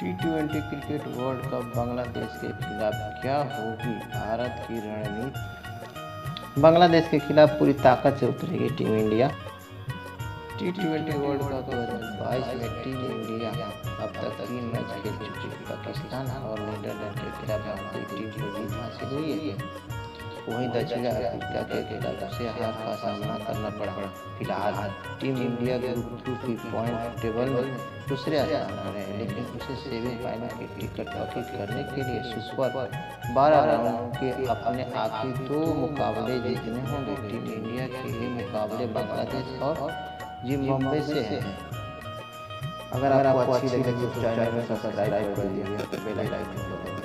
T twenty cricket world cup Bangladesh के खिलाफ क्या होगी? भारत की रणनीति? बांग्लादेश के खिलाफ पूरी ताकत से उतरेगी team India. T twenty world cup दो हज़ार बाईस में टीम इंडिया अब तक तीन मैच खेल चुकी पाकिस्तान और वहीं दक्षिण अफ्रीका के खिलाफ उसे हार का सामना करना पड़ा। फ़िलहाल टीम इंडिया ग्रुप टू की पॉइंट टेबल में दूसरे स्थान पर है, लेकिन उसे सेमीफाइनल की टिकट पक्की करने के लिए सुपर बारह राउंड के अपने आखिरी दो मुकाबले जीतने होंगे। टीम इंडिया के ये मुकाबले बांग्लादेश और जिम्बाब्वे से हैं। अगर आपको अच्छी लगे तो चैनल को सब्सक्राइब कर दीजिए। Bell icon